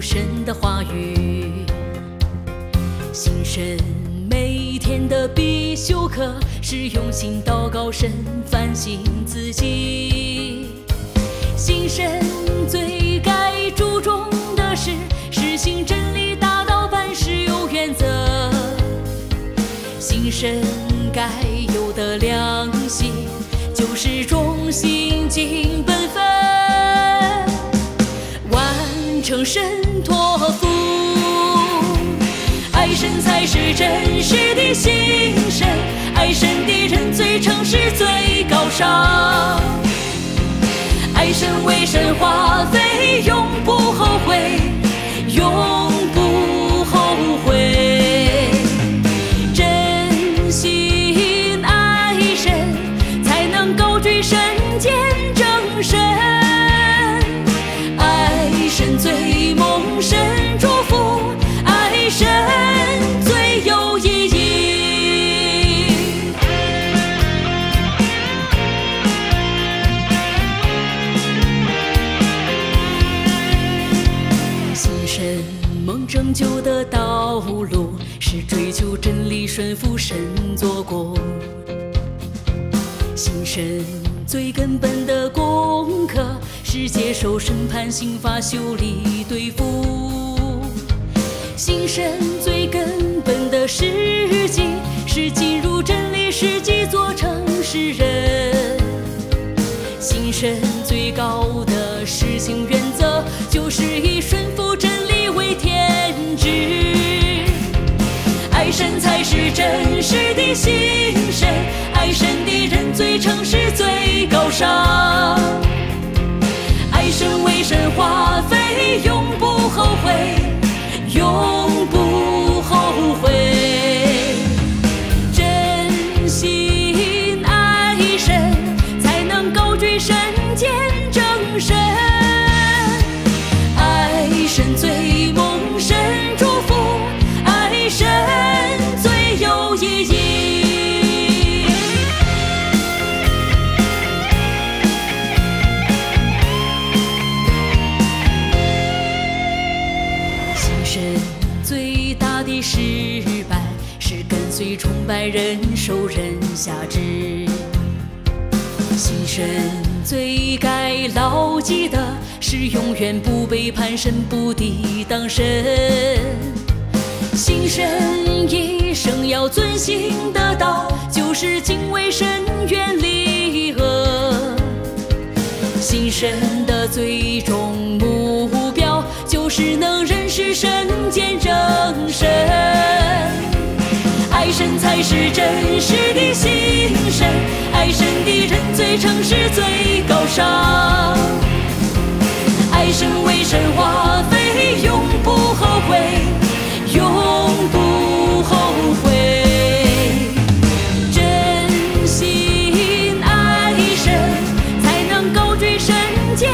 神的话语，心神每天的必修课是用心祷告神，反省自己。心神最该注重的是实行真理大道，办事有原则。心神该有的良心就是忠心。完成神托付。爱神才是真实的心神，爱神的人最诚实最高尚。爱神为神花费，永不后悔，梦拯救的道路，是追求真理、顺服神做工。心神最根本的功课，是接受审判、刑罚、修理、对付。心神最根本的是心神，爱神的人最诚实最高尚。爱神为神心神最大的失败是跟随崇拜人受人下制。心神最该牢记的是永远不背叛神，不抵挡神。心神一生要遵行的道，就是敬畏神，远离恶。心神的最终目，是能认识神前正神，爱神才是真实的心神，爱神的人最诚实、最高尚。爱神为神花费，永不后悔，永不后悔，真心爱神，才能够追神前。